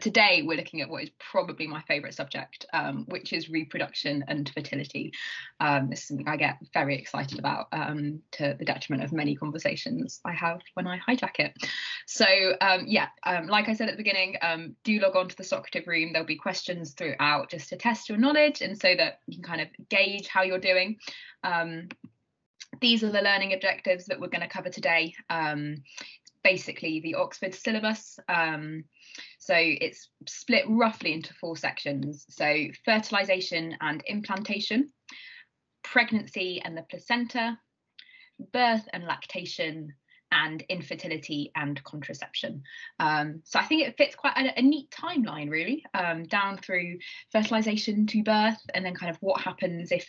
today we're looking at what is probably my favourite subject, um, which is reproduction and fertility. Um, this is something I get very excited about um, to the detriment of many conversations I have when I hijack it. So um, yeah, um, like I said at the beginning, um, do log on to the Socrative room. There'll be questions throughout just to test your knowledge and so that you can kind of gauge how you're doing these are the learning objectives that we're going to cover today. Basically the Oxford syllabus. Um, so it's split roughly into four sections. So fertilization and implantation, pregnancy and the placenta, birth and lactation, and infertility and contraception. Um, so I think it fits quite a, a neat timeline, really, um, down through fertilization to birth, and then kind of what happens if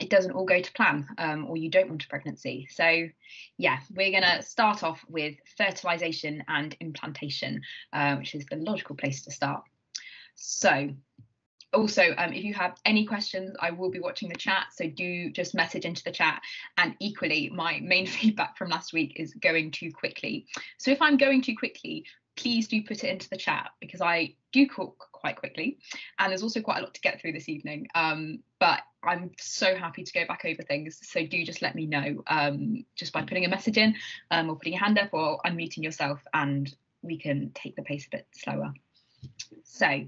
it doesn't all go to plan um, or you don't want a pregnancy. So, yeah, we're going to start off with fertilization and implantation, uh, which is the logical place to start. So, also um, if you have any questions i will be watching the chat so do just message into the chat. And equally my main feedback from last week is going too quickly. So if i'm going too quickly please do put it into the chat because i do cook quite quickly and there's also quite a lot to get through this evening. Um, but i'm so happy to go back over things so do just let me know um, just by putting a message in um, or putting a hand up or unmuting yourself and we can take the pace a bit slower. So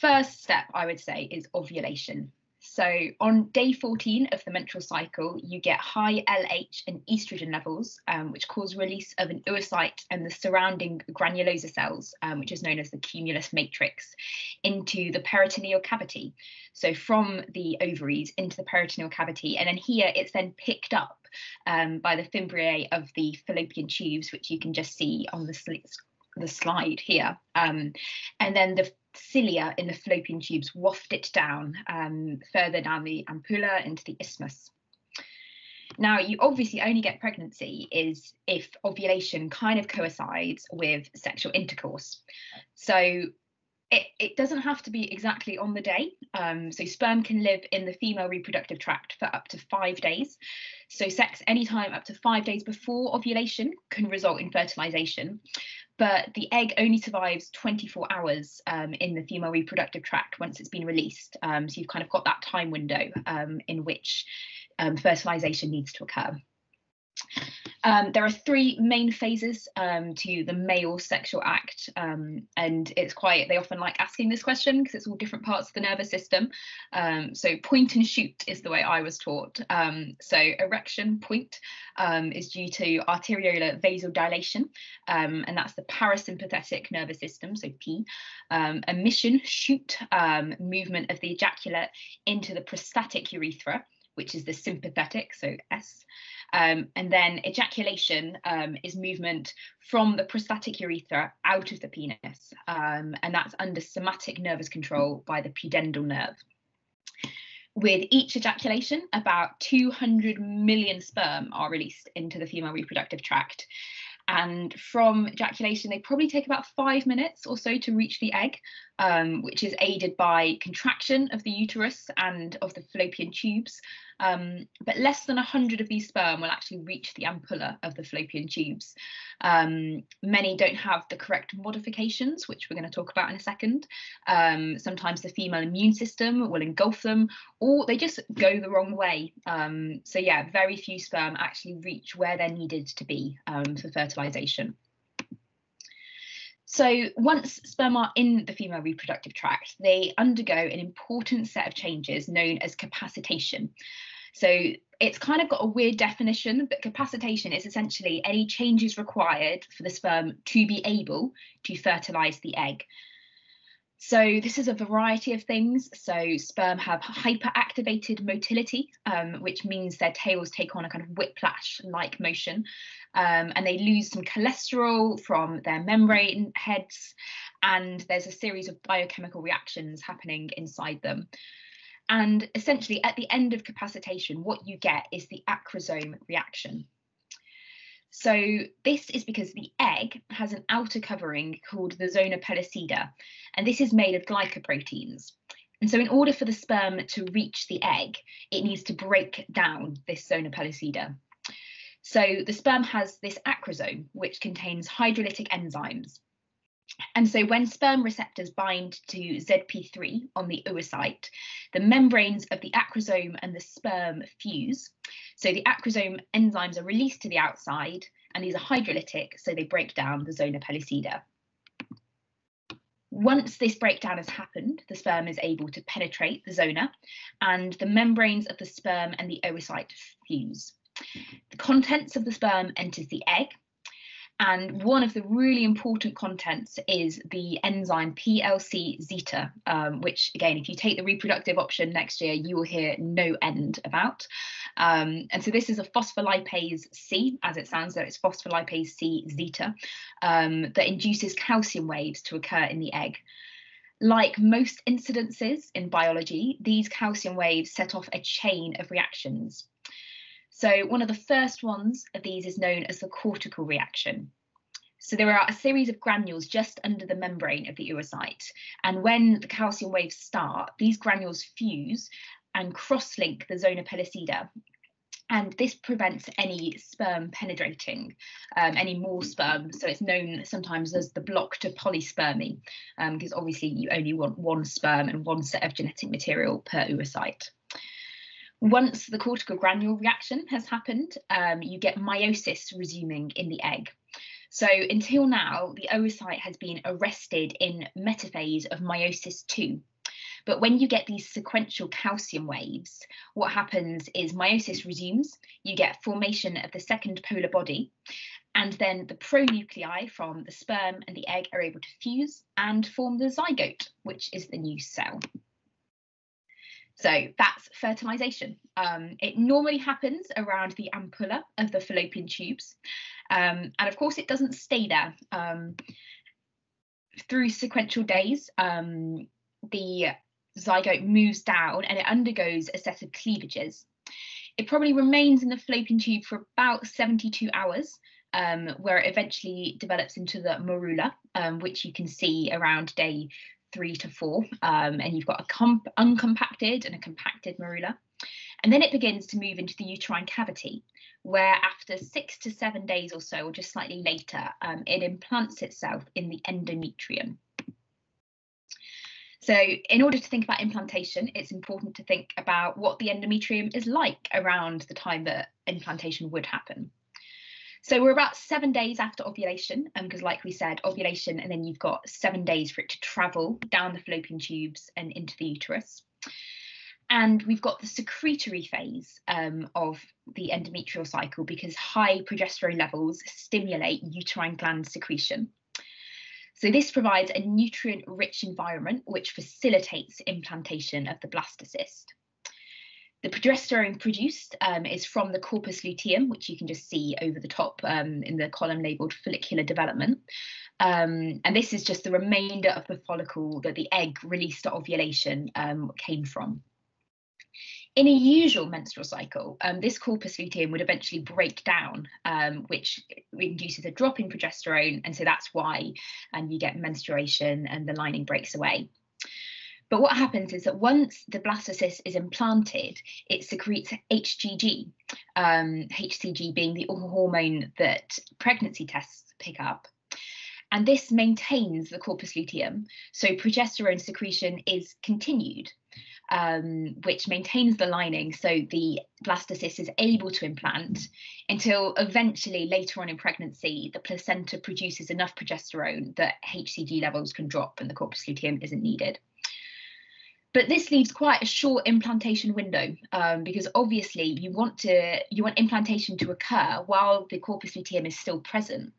first step, I would say, is ovulation. So on day 14 of the menstrual cycle, you get high LH and estrogen levels, um, which cause release of an oocyte and the surrounding granulosa cells, um, which is known as the cumulus matrix, into the peritoneal cavity. So from the ovaries into the peritoneal cavity, and then here it's then picked up um, by the fimbriae of the fallopian tubes, which you can just see on the the slide here. Um, and then the cilia in the fallopian tubes waft it down um, further down the ampulla into the isthmus. Now, you obviously only get pregnancy is if ovulation kind of coincides with sexual intercourse. So it, it doesn't have to be exactly on the day. Um, so sperm can live in the female reproductive tract for up to five days. So sex anytime up to five days before ovulation can result in fertilization but the egg only survives 24 hours um, in the female reproductive tract once it's been released. Um, so you've kind of got that time window um, in which um, fertilization needs to occur. Um, there are three main phases um, to the male sexual act, um, and it's quite, they often like asking this question because it's all different parts of the nervous system. Um, so, point and shoot is the way I was taught. Um, so, erection point um, is due to arteriolar vasodilation, and that's the parasympathetic nervous system, so P. emission, shoot, movement of the ejaculate into the prostatic urethra, which is the sympathetic, so S. Um, and then ejaculation um, is movement from the prostatic urethra out of the penis, um, and that's under somatic nervous control by the pudendal nerve. With each ejaculation, about 200 million sperm are released into the female reproductive tract. And from ejaculation, they probably take about five minutes or so to reach the egg, um, which is aided by contraction of the uterus and of the fallopian tubes, um, but less than 100 of these sperm will actually reach the ampulla of the fallopian tubes. Um, many don't have the correct modifications, which we're going to talk about in a second. Um, sometimes the female immune system will engulf them, or they just go the wrong way. Um, so, yeah, very few sperm actually reach where they're needed to be um, for fertilization. So once sperm are in the female reproductive tract, they undergo an important set of changes known as capacitation. So it's kind of got a weird definition, but capacitation is essentially any changes required for the sperm to be able to fertilize the egg. So this is a variety of things. So sperm have hyperactivated motility, um, which means their tails take on a kind of whiplash-like motion, um, and they lose some cholesterol from their membrane heads, and there's a series of biochemical reactions happening inside them. And essentially, at the end of capacitation, what you get is the acrosome reaction. So this is because the egg has an outer covering called the zona pellucida, and this is made of glycoproteins. And so in order for the sperm to reach the egg, it needs to break down this zona pellucida. So the sperm has this acrosome, which contains hydrolytic enzymes. And so when sperm receptors bind to ZP3 on the oocyte, the membranes of the acrosome and the sperm fuse. So the acrosome enzymes are released to the outside, and these are hydrolytic, so they break down the zona pellucida. Once this breakdown has happened, the sperm is able to penetrate the zona and the membranes of the sperm and the oocyte fuse. The contents of the sperm enters the egg and one of the really important contents is the enzyme PLC zeta, um, which again, if you take the reproductive option next year, you will hear no end about. Um, and so this is a phospholipase C, as it sounds, so it's phospholipase C zeta, um, that induces calcium waves to occur in the egg. Like most incidences in biology, these calcium waves set off a chain of reactions. So one of the first ones of these is known as the cortical reaction. So there are a series of granules just under the membrane of the oocyte. And when the calcium waves start, these granules fuse and cross-link the zona pellucida. And this prevents any sperm penetrating, um, any more sperm. So it's known sometimes as the block to polyspermy, because um, obviously you only want one sperm and one set of genetic material per oocyte. Once the cortical granule reaction has happened, um, you get meiosis resuming in the egg. So until now, the oocyte has been arrested in metaphase of meiosis 2. But when you get these sequential calcium waves, what happens is meiosis resumes, you get formation of the second polar body, and then the pronuclei from the sperm and the egg are able to fuse and form the zygote, which is the new cell. So that's fertilization. Um, it normally happens around the ampulla of the fallopian tubes. Um, and of course, it doesn't stay there. Um, through sequential days, um, the zygote moves down and it undergoes a set of cleavages. It probably remains in the fallopian tube for about 72 hours, um, where it eventually develops into the morula, um, which you can see around day three to four, um, and you've got a uncompacted and a compacted morula. And then it begins to move into the uterine cavity, where after six to seven days or so, or just slightly later, um, it implants itself in the endometrium. So in order to think about implantation, it's important to think about what the endometrium is like around the time that implantation would happen. So we're about seven days after ovulation, because um, like we said, ovulation, and then you've got seven days for it to travel down the fallopian tubes and into the uterus. And we've got the secretory phase um, of the endometrial cycle because high progesterone levels stimulate uterine gland secretion. So this provides a nutrient-rich environment which facilitates implantation of the blastocyst. The progesterone produced um, is from the corpus luteum, which you can just see over the top um, in the column labelled follicular development. Um, and this is just the remainder of the follicle that the egg released at ovulation um, came from. In a usual menstrual cycle, um, this corpus luteum would eventually break down, um, which induces a drop in progesterone. And so that's why you get menstruation and the lining breaks away. But what happens is that once the blastocyst is implanted, it secretes HCG, um, HCG being the hormone that pregnancy tests pick up. And this maintains the corpus luteum, so progesterone secretion is continued, um, which maintains the lining so the blastocyst is able to implant until eventually later on in pregnancy, the placenta produces enough progesterone that HCG levels can drop and the corpus luteum isn't needed. But this leaves quite a short implantation window um, because obviously you want to you want implantation to occur while the corpus luteum is still present.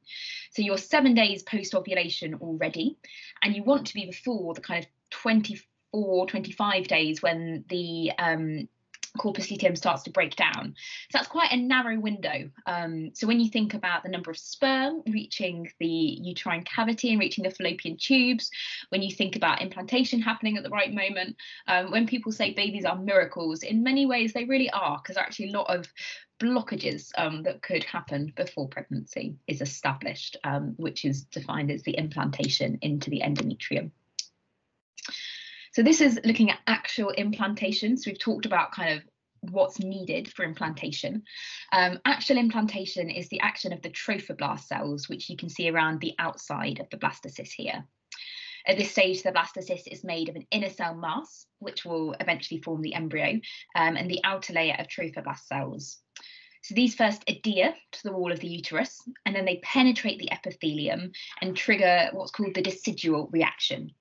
So you're seven days post ovulation already, and you want to be before the kind of 24, 25 days when the um, corpus luteum starts to break down. So that's quite a narrow window. Um, so when you think about the number of sperm reaching the uterine cavity and reaching the fallopian tubes, when you think about implantation happening at the right moment, um, when people say babies are miracles, in many ways they really are, because actually a lot of blockages um, that could happen before pregnancy is established, um, which is defined as the implantation into the endometrium. So this is looking at actual implantation. So we've talked about kind of what's needed for implantation. Um, actual implantation is the action of the trophoblast cells, which you can see around the outside of the blastocyst here. At this stage, the blastocyst is made of an inner cell mass, which will eventually form the embryo, um, and the outer layer of trophoblast cells. So these first adhere to the wall of the uterus, and then they penetrate the epithelium and trigger what's called the decidual reaction.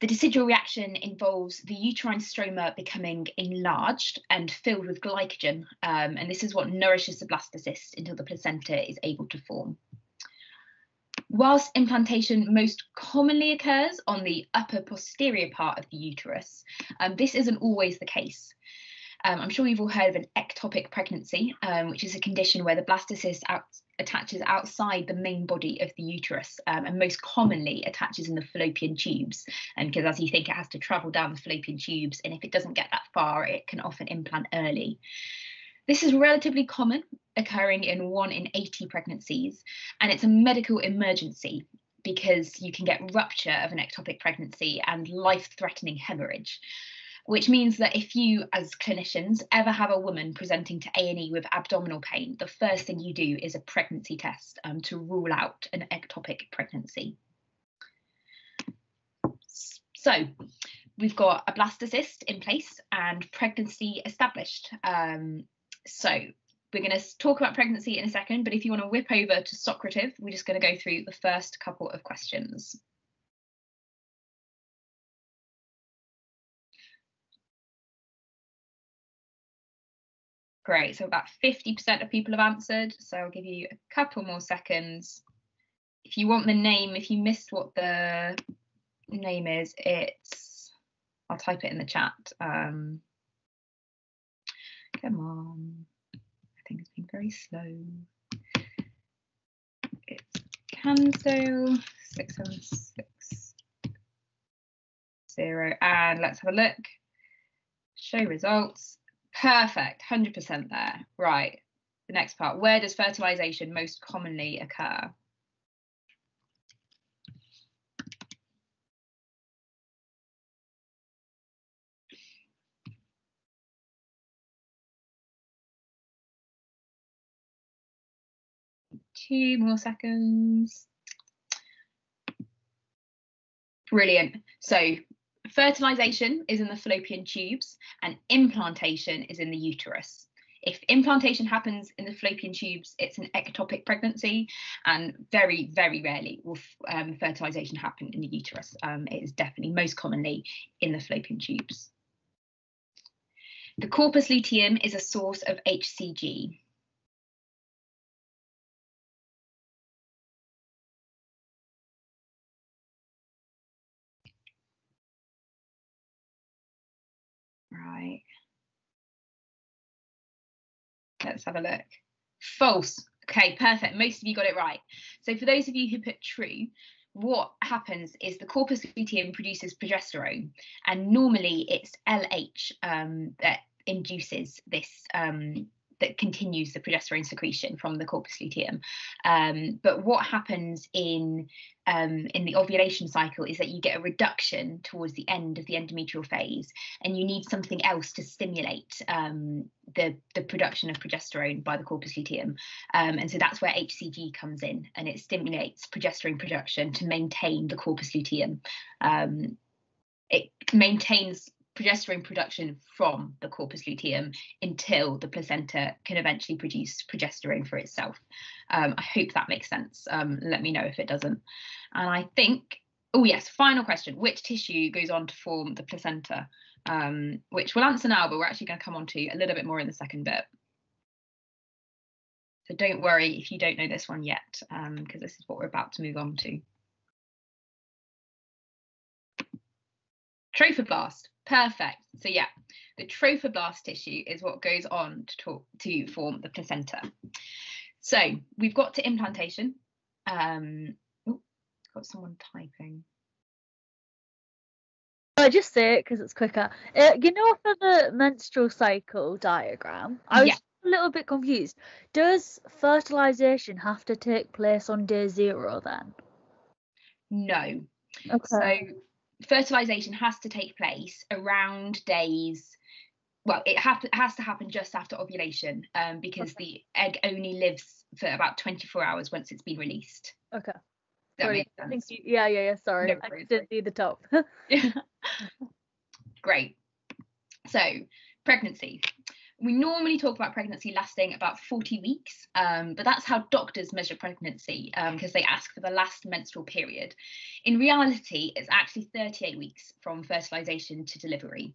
The decidual reaction involves the uterine stroma becoming enlarged and filled with glycogen, um, and this is what nourishes the blastocyst until the placenta is able to form. Whilst implantation most commonly occurs on the upper posterior part of the uterus, um, this isn't always the case. Um, I'm sure you've all heard of an ectopic pregnancy, um, which is a condition where the blastocyst out, attaches outside the main body of the uterus um, and most commonly attaches in the fallopian tubes. And because as you think, it has to travel down the fallopian tubes, and if it doesn't get that far, it can often implant early. This is relatively common, occurring in one in 80 pregnancies, and it's a medical emergency because you can get rupture of an ectopic pregnancy and life threatening hemorrhage which means that if you as clinicians ever have a woman presenting to A&E with abdominal pain, the first thing you do is a pregnancy test um, to rule out an ectopic pregnancy. So we've got a blastocyst in place and pregnancy established. Um, so we're going to talk about pregnancy in a second, but if you want to whip over to Socrative, we're just going to go through the first couple of questions. Great, so about 50% of people have answered. So I'll give you a couple more seconds. If you want the name, if you missed what the name is, it's, I'll type it in the chat. Um, come on, I think it's been very slow. It's Canso 676 and let's have a look. Show results. Perfect, 100% there. Right, the next part. Where does fertilization most commonly occur? Two more seconds. Brilliant. So fertilization is in the fallopian tubes and implantation is in the uterus. If implantation happens in the fallopian tubes, it's an ectopic pregnancy, and very, very rarely will um, fertilization happen in the uterus. Um, it is definitely most commonly in the fallopian tubes. The corpus luteum is a source of HCG. Let's have a look. False. Okay, perfect. Most of you got it right. So for those of you who put true, what happens is the corpus luteum produces progesterone, and normally it's LH um, that induces this um, that continues the progesterone secretion from the corpus luteum. Um, but what happens in um, in the ovulation cycle is that you get a reduction towards the end of the endometrial phase, and you need something else to stimulate um, the the production of progesterone by the corpus luteum, um, and so that's where HCG comes in, and it stimulates progesterone production to maintain the corpus luteum. Um, it maintains progesterone production from the corpus luteum until the placenta can eventually produce progesterone for itself. Um, I hope that makes sense. Um, let me know if it doesn't. And I think, oh yes, final question, which tissue goes on to form the placenta? Um, which we'll answer now, but we're actually going to come on to a little bit more in the second bit. So don't worry if you don't know this one yet, because um, this is what we're about to move on to. Trophoblast. Perfect. So yeah, the trophoblast tissue is what goes on to talk, to form the placenta. So we've got to implantation. Um, oh, got someone typing. I just say it because it's quicker. Uh, you know, for the menstrual cycle diagram, I was yeah. a little bit confused. Does fertilization have to take place on day zero then? No. Okay. So fertilization has to take place around days well, it, it has to happen just after ovulation um, because okay. the egg only lives for about 24 hours once it's been released. Okay. Sorry, I think you, yeah, yeah, yeah. Sorry, no, I didn't see the top. Great. So, pregnancy. We normally talk about pregnancy lasting about 40 weeks, um, but that's how doctors measure pregnancy because um, they ask for the last menstrual period. In reality, it's actually 38 weeks from fertilization to delivery.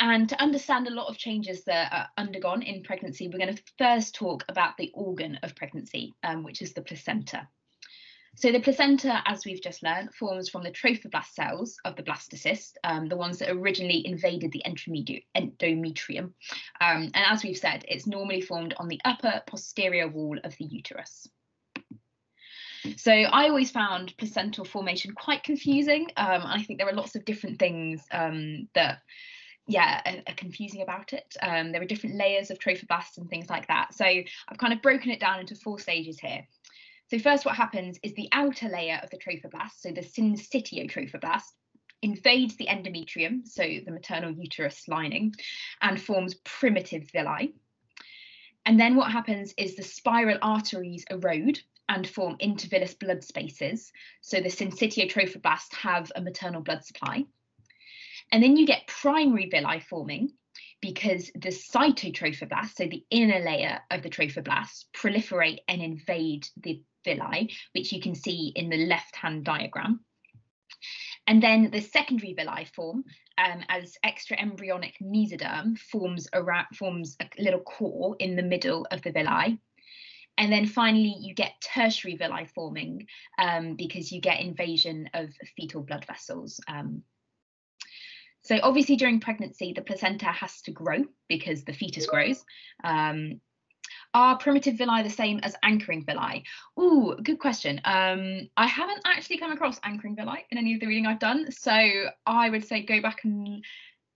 And to understand a lot of changes that are undergone in pregnancy, we're going to first talk about the organ of pregnancy, um, which is the placenta. So the placenta, as we've just learned, forms from the trophoblast cells of the blastocyst, um, the ones that originally invaded the endometrium. Um, and as we've said, it's normally formed on the upper posterior wall of the uterus. So I always found placental formation quite confusing. Um, I think there are lots of different things um, that yeah are, confusing about it um, there are different layers of trophoblasts and things like that so i've kind of broken it down into four stages here so first what happens is the outer layer of the trophoblast, so the syncytiotrophoblast, invades the endometrium, so the maternal uterus lining, and forms primitive villi. And then what happens is the spiral arteries erode and form intervillous blood spaces. So the syncytiotrophoblasts have a maternal blood supply. And then you get primary villi forming because the cytotrophoblast, so the inner layer of the trophoblast, proliferate and invade the villi, which you can see in the left-hand diagram. And then the secondary villi form um, as extra embryonic mesoderm forms, around, forms a little core in the middle of the villi. And then finally, you get tertiary villi forming um, because you get invasion of fetal blood vessels. Um. so obviously during pregnancy, the placenta has to grow because the fetus grows. Um, are primitive villi the same as anchoring villi? Ooh, good question. Um, I haven't actually come across anchoring villi in any of the reading I've done, so I would say go back and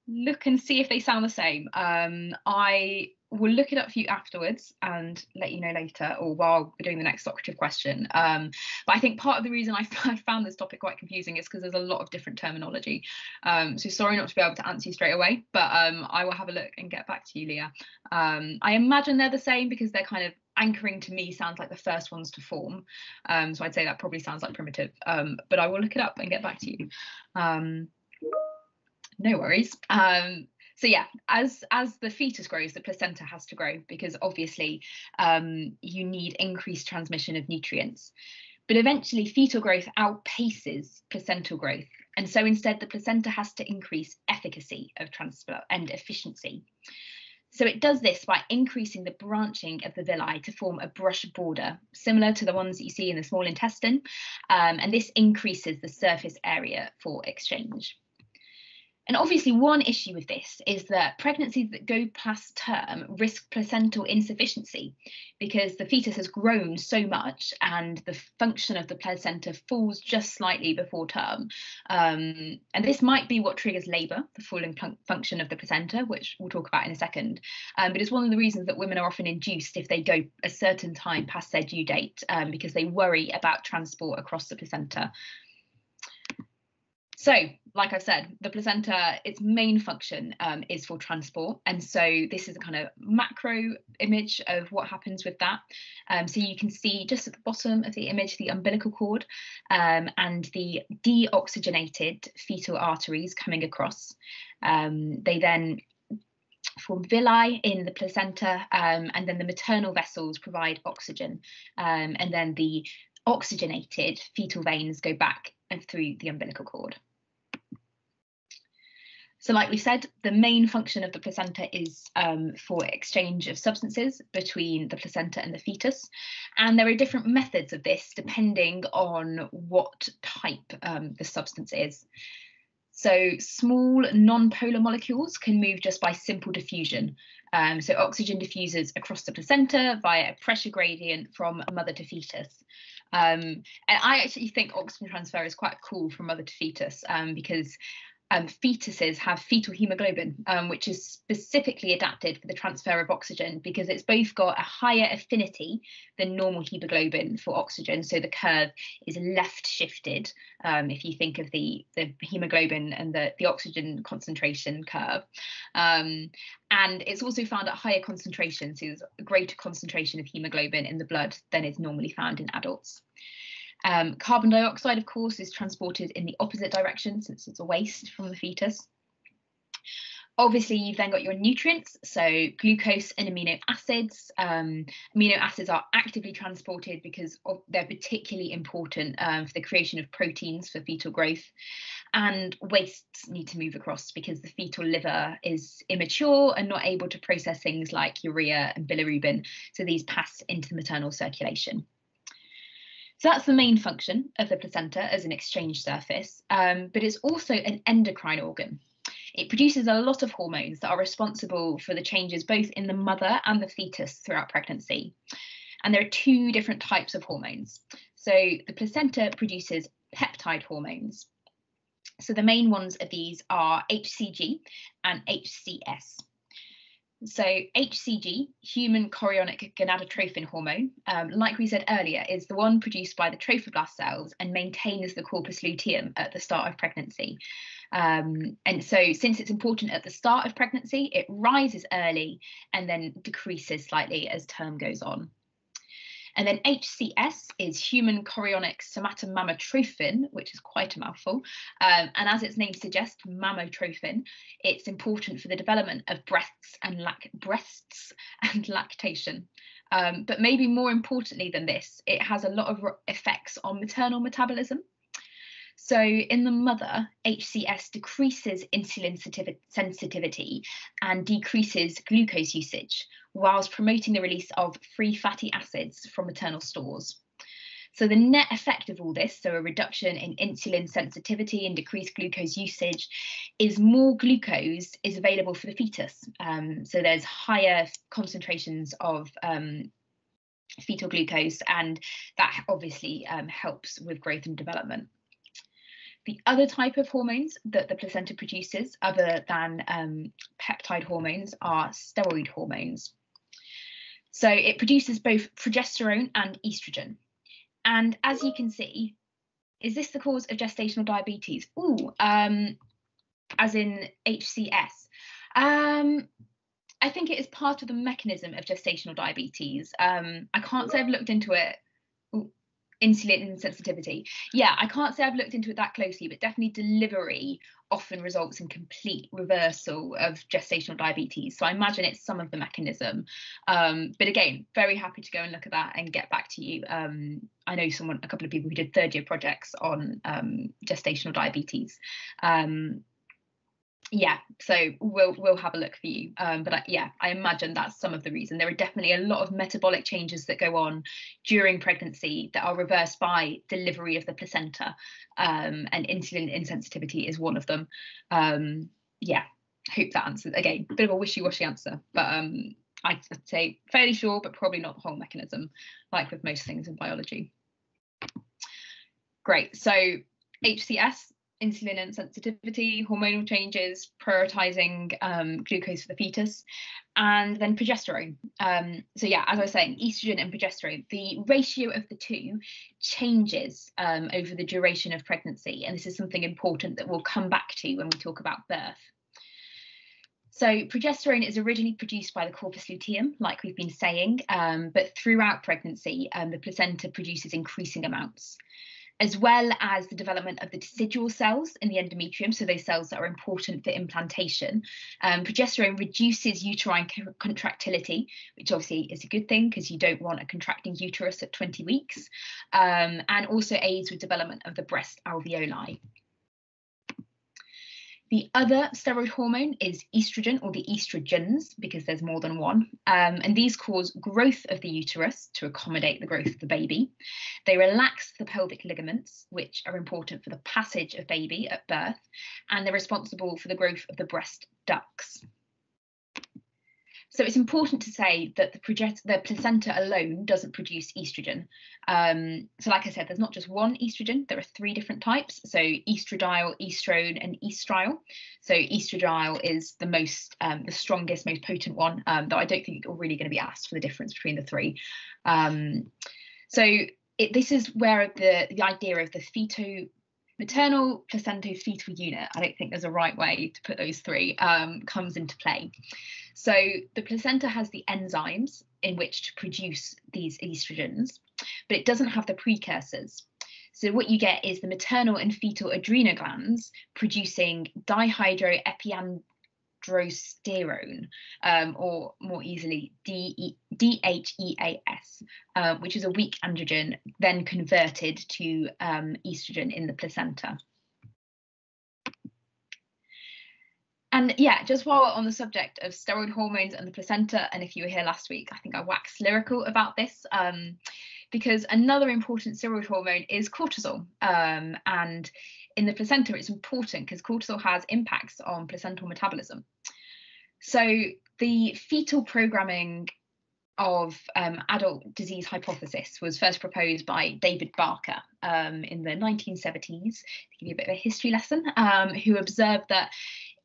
look and see if they sound the same. Um, I will look it up for you afterwards and let you know later or while we're doing the next Socrative question. Um, but I think part of the reason I, I found this topic quite confusing is because there's a lot of different terminology. Um, so sorry not to be able to answer you straight away, but um, I will have a look and get back to you, Leah. Um, I imagine they're the same because they're kind of anchoring to me sounds like the first ones to form. Um, so I'd say that probably sounds like primitive, um, but I will look it up and get back to you. no worries. Um, so yeah as as the fetus grows the placenta has to grow because obviously um, you need increased transmission of nutrients. But eventually fetal growth outpaces placental growth. And so instead the placenta has to increase efficacy of transport and efficiency. So it does this by increasing the branching of the villi to form a brush border, similar to the ones that you see in the small intestine, um, and this increases the surface area for exchange. And obviously, one issue with this is that pregnancies that go past term risk placental insufficiency because the fetus has grown so much and the function of the placenta falls just slightly before term. Um, and this might be what triggers labour, the falling function of the placenta, which we'll talk about in a second. Um, but it's one of the reasons that women are often induced if they go a certain time past their due date um, because they worry about transport across the placenta. So, like I've said, the placenta, its main function um, is for transport. And so this is a kind of macro image of what happens with that. Um, so you can see just at the bottom of the image, the umbilical cord um, and the deoxygenated fetal arteries coming across. Um, they then form villi in the placenta um, and then the maternal vessels provide oxygen. Um, and then the oxygenated fetal veins go back and through the umbilical cord. So like we said, the main function of the placenta is um, for exchange of substances between the placenta and the fetus. And there are different methods of this depending on what type um, the substance is. So small non-polar molecules can move just by simple diffusion. Um, so oxygen diffuses across the placenta via a pressure gradient from mother to fetus. Um, and I actually think oxygen transfer is quite cool from mother to fetus um, because um, fetuses have fetal hemoglobin, um, which is specifically adapted for the transfer of oxygen because it's both got a higher affinity than normal hemoglobin for oxygen. So the curve is left shifted um, if you think of the, the hemoglobin and the, the oxygen concentration curve. Um, and it's also found at higher concentrations, so there's a greater concentration of hemoglobin in the blood than is normally found in adults. Um, carbon dioxide, of course, is transported in the opposite direction since it's a waste from the fetus. Obviously, you've then got your nutrients, so glucose and amino acids. Um, amino acids are actively transported because of, they're particularly important um, for the creation of proteins for fetal growth. And wastes need to move across because the fetal liver is immature and not able to process things like urea and bilirubin. So these pass into the maternal circulation. So that's the main function of the placenta as an exchange surface, um, but it's also an endocrine organ. It produces a lot of hormones that are responsible for the changes both in the mother and the fetus throughout pregnancy. And there are two different types of hormones. So the placenta produces peptide hormones. So the main ones of these are HCG and HCS. So HCG, human chorionic gonadotrophin hormone, um, like we said earlier, is the one produced by the trophoblast cells and maintains the corpus luteum at the start of pregnancy. Um, and so since it's important at the start of pregnancy, it rises early and then decreases slightly as term goes on. And then HCS is human chorionic somatomammotrophin, which is quite a mouthful. Um, and as its name suggests, mammotrophin, it's important for the development of breasts and lac- breasts and lactation. Um, but maybe more importantly than this, it has a lot of effects on maternal metabolism. So in the mother, HCS decreases insulin sensitivity and decreases glucose usage, whilst promoting the release of free fatty acids from maternal stores. So the net effect of all this, so a reduction in insulin sensitivity and decreased glucose usage, is more glucose is available for the fetus. Um, so there's higher concentrations of um, fetal glucose, and that obviously um, helps with growth and development. The other type of hormones that the placenta produces, other than um, peptide hormones, are steroid hormones. So it produces both progesterone and estrogen. And as you can see, is this the cause of gestational diabetes? Ooh, um, as in HCS. Um, I think it is part of the mechanism of gestational diabetes. Um, I can't say I've looked into it insulin sensitivity. Yeah, I can't say I've looked into it that closely, but definitely delivery often results in complete reversal of gestational diabetes. So I imagine it's some of the mechanism. Um, but again, very happy to go and look at that and get back to you. Um, I know someone, a couple of people who did third year projects on um, gestational diabetes. Yeah so we'll we'll have a look for you. Um, but I, yeah i imagine that's some of the reason. There are definitely a lot of metabolic changes that go on during pregnancy that are reversed by delivery of the placenta um, and insulin insensitivity is one of them. Um, yeah hope that answers again bit of a wishy-washy answer but um, i'd say fairly sure but probably not the whole mechanism like with most things in biology. Great so hcs insulin insensitivity, hormonal changes, prioritizing um, glucose for the fetus, and then progesterone. Um, so yeah, as I was saying, estrogen and progesterone, the ratio of the two changes um, over the duration of pregnancy, and this is something important that we'll come back to when we talk about birth. So progesterone is originally produced by the corpus luteum, like we've been saying, um, but throughout pregnancy, um, the placenta produces increasing amounts as well as the development of the decidual cells in the endometrium, so those cells that are important for implantation. Um, progesterone reduces uterine contractility, which obviously is a good thing because you don't want a contracting uterus at 20 weeks, um, and also aids with development of the breast alveoli. The other steroid hormone is estrogen or the estrogens because there's more than one. Um, and these cause growth of the uterus to accommodate the growth of the baby. They relax the pelvic ligaments, which are important for the passage of baby at birth, and they're responsible for the growth of the breast ducts. So it's important to say that the, project, the placenta alone doesn't produce estrogen. Um, so like I said, there's not just one estrogen, there are three different types. So estradiol, estrone and estriol. So estradiol is the most, um, the strongest, most potent one, um, though I don't think you're really going to be asked for the difference between the three. Um, so it, this is where the, the idea of the feto maternal placental fetal unit, I don't think there's a right way to put those three, um, comes into play. So the placenta has the enzymes in which to produce these estrogens, but it doesn't have the precursors. So what you get is the maternal and fetal adrenal glands producing dihydroepiandrosterone, um, or more easily DHEAS, uh, which is a weak androgen, then converted to um, estrogen in the placenta. And yeah, just while we're on the subject of steroid hormones and the placenta, and if you were here last week, I think I waxed lyrical about this. Um, because another important steroid hormone is cortisol. Um, and in the placenta, it's important because cortisol has impacts on placental metabolism. So the fetal programming of um, adult disease hypothesis was first proposed by David Barker um, in the 1970s, to give you a bit of a history lesson, um, who observed that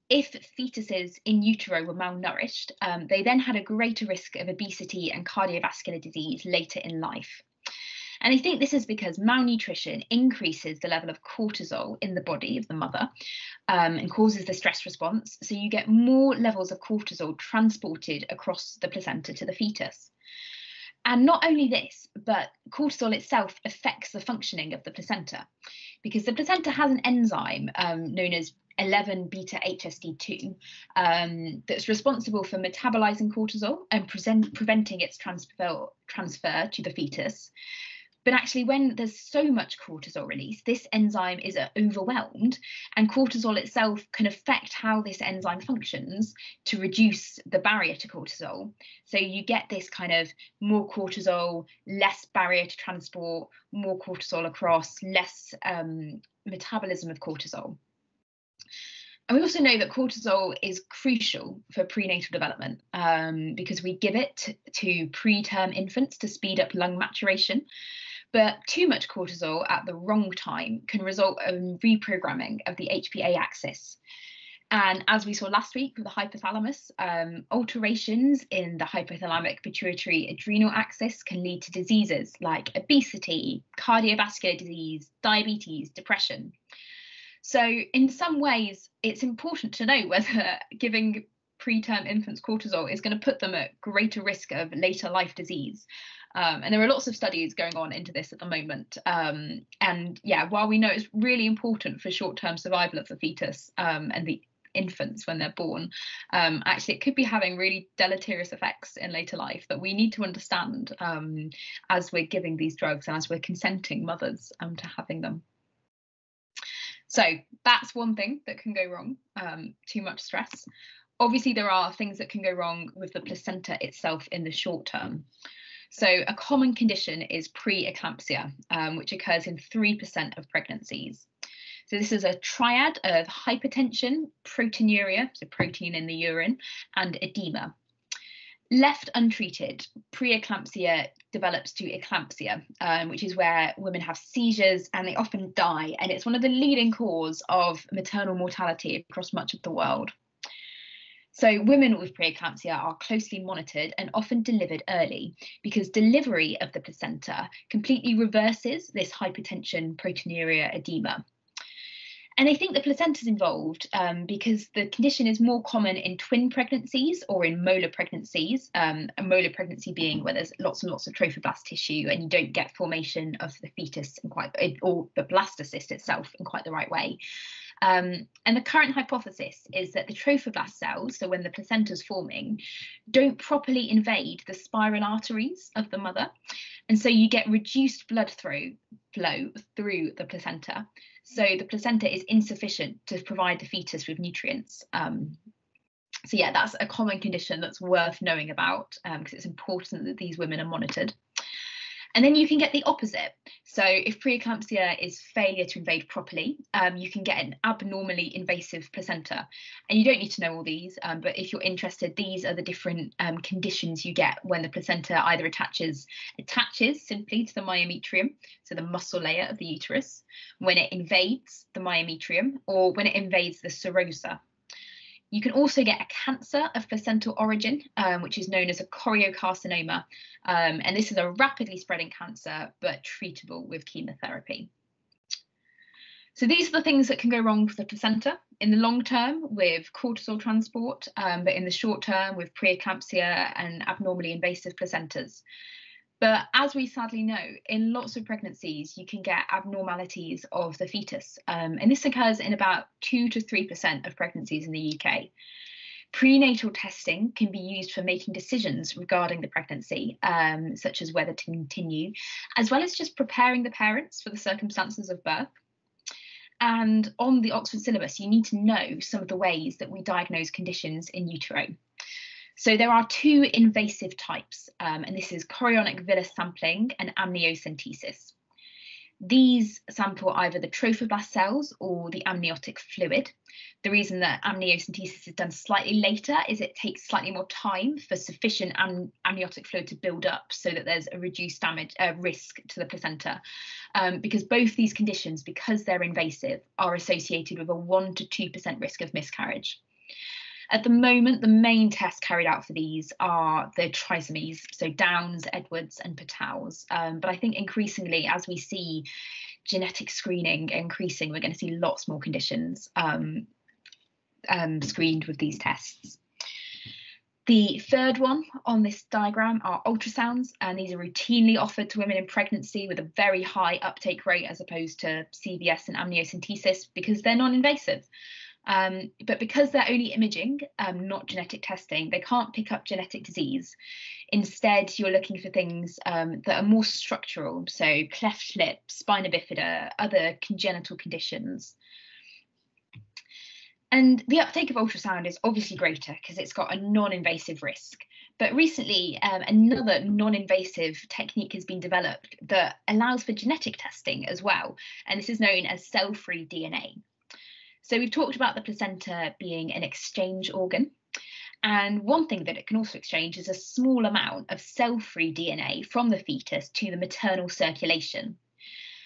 if fetuses in utero were malnourished, um, they then had a greater risk of obesity and cardiovascular disease later in life. And I think this is because malnutrition increases the level of cortisol in the body of the mother um, and causes the stress response. So you get more levels of cortisol transported across the placenta to the fetus. And not only this, but cortisol itself affects the functioning of the placenta because the placenta has an enzyme um, known as 11 beta HSD2 um, that's responsible for metabolizing cortisol and present, preventing its transfer, transfer to the fetus. But actually, when there's so much cortisol release, this enzyme is uh, overwhelmed, and cortisol itself can affect how this enzyme functions to reduce the barrier to cortisol. So you get this kind of more cortisol, less barrier to transport, more cortisol across, less um, metabolism of cortisol. And we also know that cortisol is crucial for prenatal development um, because we give it to preterm infants to speed up lung maturation. But too much cortisol at the wrong time can result in reprogramming of the HPA axis. And as we saw last week with the hypothalamus, um, alterations in the hypothalamic pituitary adrenal axis can lead to diseases like obesity, cardiovascular disease, diabetes, depression. So, in some ways, it's important to know whether giving preterm infants cortisol is going to put them at greater risk of later life disease. Um, and there are lots of studies going on into this at the moment. Um, and yeah, while we know it's really important for short term survival of the fetus um, and the infants when they're born, um, actually, it could be having really deleterious effects in later life that we need to understand um, as we're giving these drugs and as we're consenting mothers um, to having them. So that's one thing that can go wrong, too much stress. Obviously, there are things that can go wrong with the placenta itself in the short term. So a common condition is preeclampsia, um, which occurs in 3% of pregnancies. So this is a triad of hypertension, proteinuria, so protein in the urine, and edema. Left untreated, preeclampsia develops to eclampsia, um, which is where women have seizures and they often die. And it's one of the leading cause of maternal mortality across much of the world. So, women with preeclampsia are closely monitored and often delivered early because delivery of the placenta completely reverses this hypertension, proteinuria, edema. And I think the placenta is involved um, because the condition is more common in twin pregnancies or in molar pregnancies. Um, a molar pregnancy being where there's lots and lots of trophoblast tissue and you don't get formation of the fetus in quite or the blastocyst itself in quite the right way. Um, and the current hypothesis is that the trophoblast cells, so when the placenta is forming, don't properly invade the spiral arteries of the mother. And so you get reduced blood through, flow through the placenta. So the placenta is insufficient to provide the fetus with nutrients. Um, so yeah, that's a common condition that's worth knowing about because um, it's important that these women are monitored. And then you can get the opposite. So if preeclampsia is failure to invade properly, um, you can get an abnormally invasive placenta. And you don't need to know all these, um, but if you're interested, these are the different um, conditions you get when the placenta either attaches attaches simply to the myometrium, so the muscle layer of the uterus, when it invades the myometrium, or when it invades the serosa, you can also get a cancer of placental origin, um, which is known as a choriocarcinoma. Um, and this is a rapidly spreading cancer, but treatable with chemotherapy. So these are the things that can go wrong with the placenta in the long term with cortisol transport, um, but in the short term with preeclampsia and abnormally invasive placentas. But as we sadly know, in lots of pregnancies, you can get abnormalities of the fetus. Um, and this occurs in about 2 to 3% of pregnancies in the UK. Prenatal testing can be used for making decisions regarding the pregnancy, um, such as whether to continue, as well as just preparing the parents for the circumstances of birth. And on the Oxford syllabus, you need to know some of the ways that we diagnose conditions in utero. So there are two invasive types, um, and this is chorionic villus sampling and amniocentesis. These sample either the trophoblast cells or the amniotic fluid. The reason that amniocentesis is done slightly later is it takes slightly more time for sufficient am amniotic fluid to build up so that there's a reduced damage uh, risk to the placenta. Um, because both these conditions, because they're invasive, are associated with a 1 to 2% risk of miscarriage. At the moment, the main tests carried out for these are the trisomies, so Downs, Edwards, and Patau's. Um, but I think increasingly, as we see genetic screening increasing, we're going to see lots more conditions um, um, screened with these tests. The third one on this diagram are ultrasounds, and these are routinely offered to women in pregnancy with a very high uptake rate as opposed to CVS and amniocentesis because they're non-invasive. Um, but because they're only imaging, um, not genetic testing, they can't pick up genetic disease. Instead, you're looking for things um, that are more structural, so cleft lip, spina bifida, other congenital conditions. And the uptake of ultrasound is obviously greater because it's got a non-invasive risk. But recently, um, another non-invasive technique has been developed that allows for genetic testing as well. And this is known as cell-free DNA. So we've talked about the placenta being an exchange organ. And one thing that it can also exchange is a small amount of cell-free DNA from the fetus to the maternal circulation.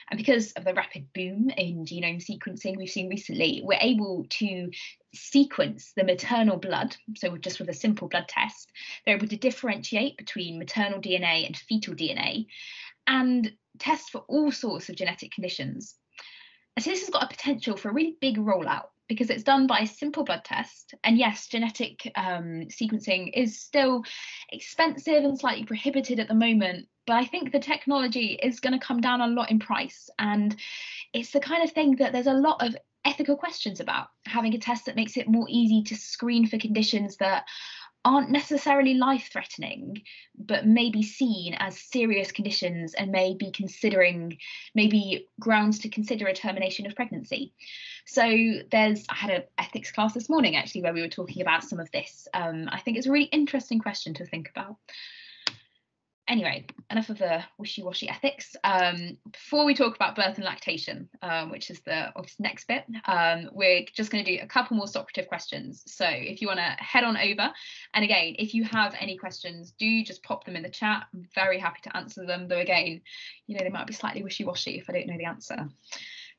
And because of the rapid boom in genome sequencing we've seen recently, we're able to sequence the maternal blood. So, just with a simple blood test, they're able to differentiate between maternal DNA and fetal DNA and test for all sorts of genetic conditions. So this has got a potential for a really big rollout because it's done by a simple blood test. And yes, genetic um, sequencing is still expensive and slightly prohibited at the moment, but I think the technology is going to come down a lot in price. And it's the kind of thing that there's a lot of ethical questions about having a test that makes it more easy to screen for conditions that aren't necessarily life threatening, but may be seen as serious conditions and may be considering maybe grounds to consider a termination of pregnancy. So there's, I had an ethics class this morning actually where we were talking about some of this. Um, I think it's a really interesting question to think about anyway, enough of the wishy-washy ethics. Um, before we talk about birth and lactation, um, which is the next bit, um, we're just going to do a couple more Socrative questions. So if you want to head on over, and again, if you have any questions, do just pop them in the chat. I'm very happy to answer them, though again, you know, they might be slightly wishy-washy if I don't know the answer.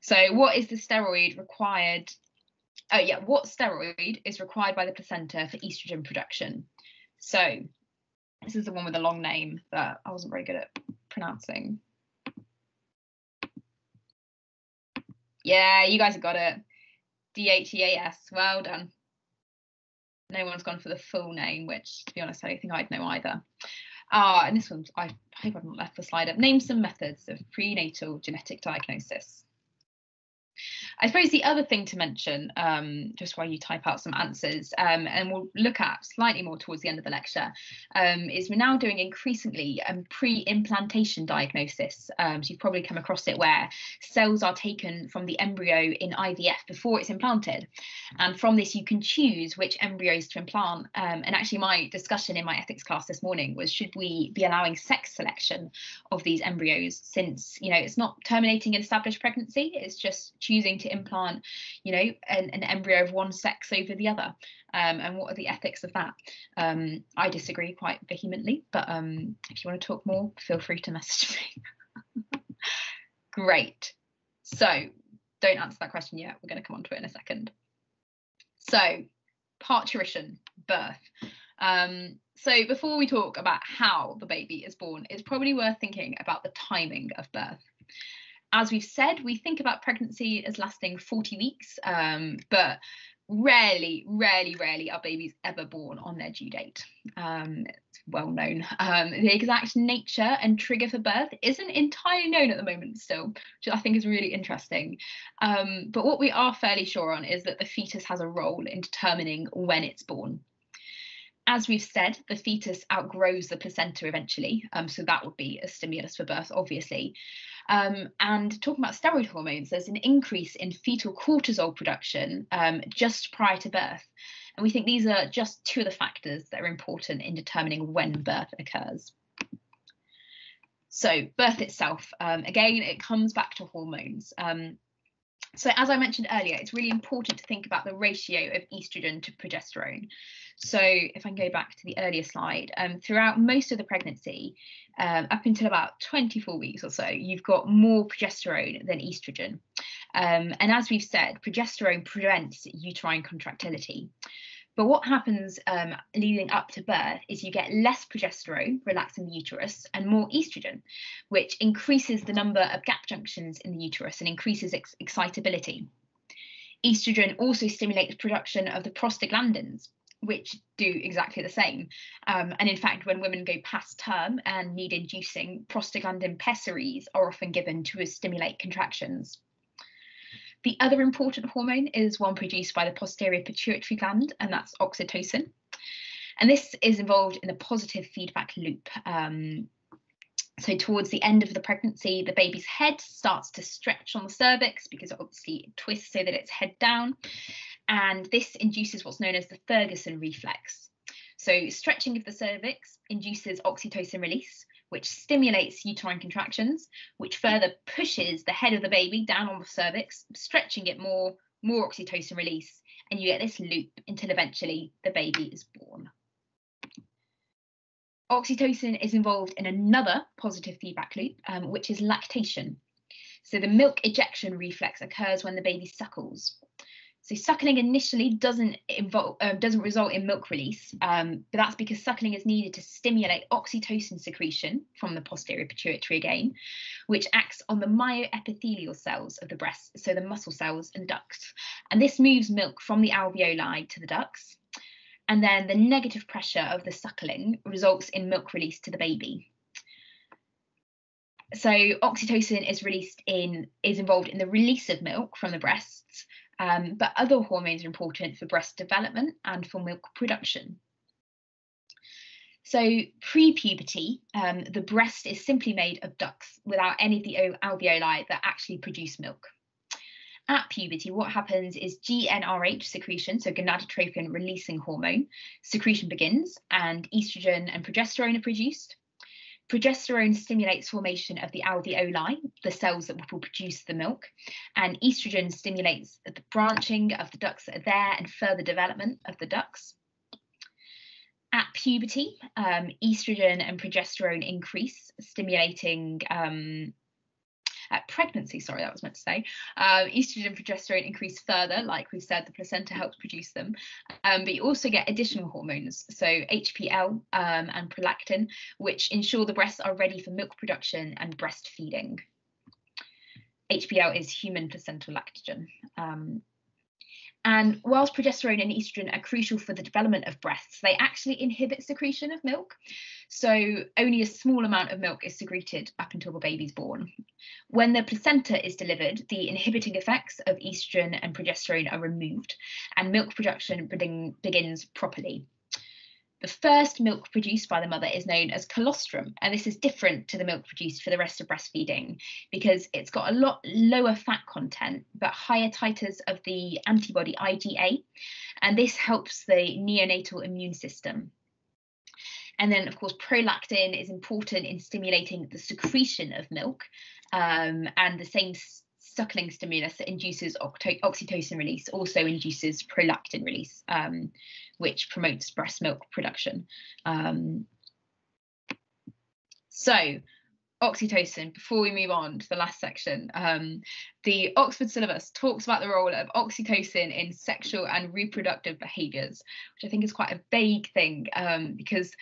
So what is the steroid required? Oh yeah, what steroid is required by the placenta for estrogen production? So this is the one with a long name that I wasn't very good at pronouncing. Yeah, you guys have got it. D-H-E-A-S. Well done. No one's gone for the full name, which, to be honest, I don't think I'd know either. Ah, and this one, I hope I've not left the slide up. Name some methods of prenatal genetic diagnosis. I suppose the other thing to mention, um, just while you type out some answers, um, and we'll look at slightly more towards the end of the lecture, um, is we're now doing increasingly um, pre-implantation diagnosis. Um, so you've probably come across it where cells are taken from the embryo in IVF before it's implanted. And from this, you can choose which embryos to implant. Um, and actually, my discussion in my ethics class this morning was should we be allowing sex selection of these embryos since, you know, it's not terminating an established pregnancy, it's just choosing to implant, you know, an, an embryo of one sex over the other. Um, and what are the ethics of that? Um, I disagree quite vehemently, but um, if you want to talk more, feel free to message me. Great. So don't answer that question yet. We're going to come on to it in a second. So parturition, birth. Um, so before we talk about how the baby is born, it's probably worth thinking about the timing of birth. As we've said, we think about pregnancy as lasting 40 weeks, um, but rarely, rarely, rarely are babies ever born on their due date. Um, it's well known. Um, the exact nature and trigger for birth isn't entirely known at the moment still, which I think is really interesting. Um, but what we are fairly sure on is that the fetus has a role in determining when it's born. As we've said, the fetus outgrows the placenta eventually, um, so that would be a stimulus for birth, obviously. Um, and talking about steroid hormones, there's an increase in fetal cortisol production um, just prior to birth. And we think these are just two of the factors that are important in determining when birth occurs. So, birth itself, um, again, it comes back to hormones. Um, so as I mentioned earlier, it's really important to think about the ratio of estrogen to progesterone. So if I can go back to the earlier slide, um, throughout most of the pregnancy, um, up until about 24 weeks or so, you've got more progesterone than estrogen. Um, and as we've said, progesterone prevents uterine contractility. But what happens um, leading up to birth is you get less progesterone relaxing the uterus and more estrogen, which increases the number of gap junctions in the uterus and increases ex excitability. Estrogen also stimulates production of the prostaglandins, which do exactly the same. Um, and in fact, when women go past term and need inducing, prostaglandin pessaries are often given to stimulate contractions. The other important hormone is one produced by the posterior pituitary gland, and that's oxytocin. And this is involved in a positive feedback loop. Um, so towards the end of the pregnancy, the baby's head starts to stretch on the cervix because obviously it twists so that it's head down. And this induces what's known as the Ferguson reflex. So stretching of the cervix induces oxytocin release, which stimulates uterine contractions, which further pushes the head of the baby down on the cervix, stretching it more, more oxytocin release, and you get this loop until eventually the baby is born. Oxytocin is involved in another positive feedback loop, um, which is lactation. So the milk ejection reflex occurs when the baby suckles. So suckling initially doesn't involve uh, doesn't result in milk release, um, but that's because suckling is needed to stimulate oxytocin secretion from the posterior pituitary again, which acts on the myoepithelial cells of the breast, so the muscle cells and ducts, and this moves milk from the alveoli to the ducts. And then the negative pressure of the suckling results in milk release to the baby. So oxytocin is released in is involved in the release of milk from the breasts um, but other hormones are important for breast development and for milk production. So pre-puberty, um, the breast is simply made of ducts without any of the alveoli that actually produce milk. At puberty, what happens is GnRH secretion, so gonadotropin releasing hormone, secretion begins and estrogen and progesterone are produced. Progesterone stimulates formation of the alveoli, the cells that will produce the milk, and estrogen stimulates the branching of the ducts that are there and further development of the ducts. At puberty, um, estrogen and progesterone increase, stimulating um, at pregnancy, sorry, that was meant to say, um, estrogen and progesterone increase further. Like we said, the placenta helps produce them. Um, but you also get additional hormones, so HPL um, and prolactin, which ensure the breasts are ready for milk production and breastfeeding. HPL is human placental lactogen. Um, and whilst progesterone and estrogen are crucial for the development of breasts, they actually inhibit secretion of milk. So only a small amount of milk is secreted up until the baby's born. When the placenta is delivered, the inhibiting effects of estrogen and progesterone are removed and milk production begins properly. The first milk produced by the mother is known as colostrum, and this is different to the milk produced for the rest of breastfeeding because it's got a lot lower fat content but higher titers of the antibody IgA, and this helps the neonatal immune system. And then, of course, prolactin is important in stimulating the secretion of milk, um, and the same suckling stimulus that induces oxytocin release also induces prolactin release, um, which promotes breast milk production. Um, so, oxytocin, before we move on to the last section, um, the Oxford syllabus talks about the role of oxytocin in sexual and reproductive behaviours, which I think is quite a vague thing um, because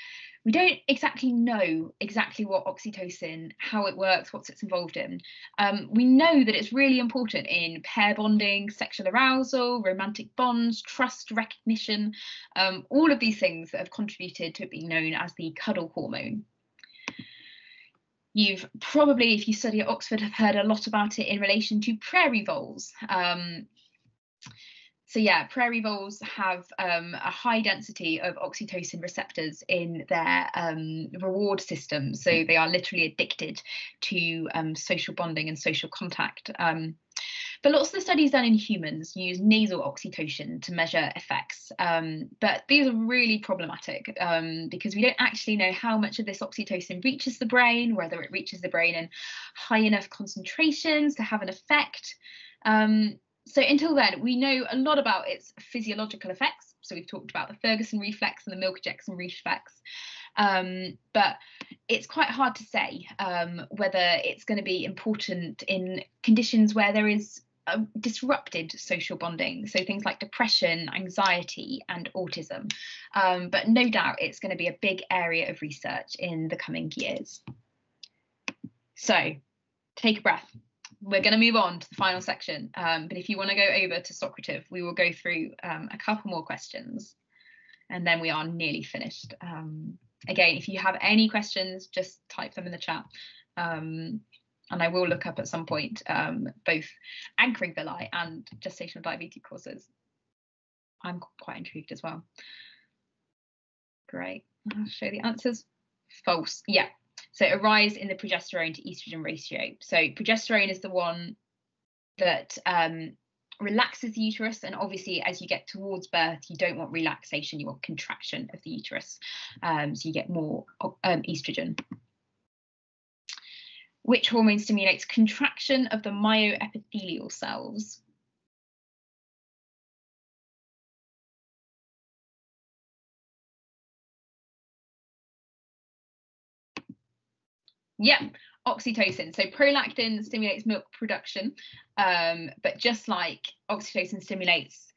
we don't exactly know exactly what oxytocin, how it works, what it's involved in. Um, we know that it's really important in pair bonding, sexual arousal, romantic bonds, trust, recognition, um, all of these things that have contributed to it being known as the cuddle hormone. You've probably, if you study at Oxford, have heard a lot about it in relation to prairie voles. Um, so yeah, prairie voles have um, a high density of oxytocin receptors in their um, reward system. So they are literally addicted to um, social bonding and social contact. Um, but lots of the studies done in humans use nasal oxytocin to measure effects. Um, but these are really problematic um, because we don't actually know how much of this oxytocin reaches the brain, whether it reaches the brain in high enough concentrations to have an effect. Um, so until then, we know a lot about its physiological effects. So we've talked about the Ferguson reflex and the milk ejection reflex. Um, but it's quite hard to say um, whether it's going to be important in conditions where there is disrupted social bonding, so things like depression, anxiety, and autism. Um, but no doubt it's going to be a big area of research in the coming years. So take a breath we're going to move on to the final section. Um, but if you want to go over to Socrative, we will go through um, a couple more questions and then we are nearly finished. Um, again, if you have any questions, just type them in the chat. Um, and I will look up at some point um, both anchoring villi and gestational diabetes courses. I'm quite intrigued as well. Great. I'll show the answers. False. Yeah, so a rise in the progesterone to estrogen ratio. So progesterone is the one that um, relaxes the uterus, and obviously, as you get towards birth, you don't want relaxation; you want contraction of the uterus, um, so you get more um, estrogen. Which hormone stimulates contraction of the myoepithelial cells? Yeah, oxytocin. So prolactin stimulates milk production, um, but just like oxytocin stimulates,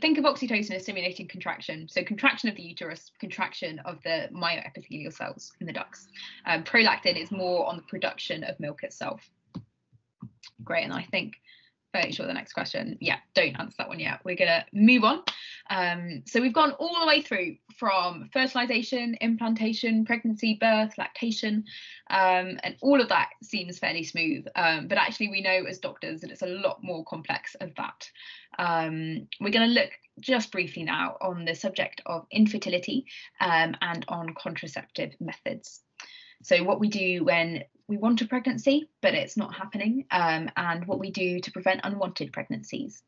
think of oxytocin as stimulating contraction. So contraction of the uterus, contraction of the myoepithelial cells in the ducts. Um, prolactin is more on the production of milk itself. Great, and I think fairly sure the next question. Yeah, don't answer that one yet. We're gonna move on. Um, so we've gone all the way through from fertilization, implantation, pregnancy, birth, lactation, um, and all of that seems fairly smooth. Um, but actually, we know as doctors that it's a lot more complex of that. Um, we're to look just briefly now on the subject of infertility um, and on contraceptive methods. So, what we do when we want a pregnancy, but it's not happening, um, and what we do to prevent unwanted pregnancies.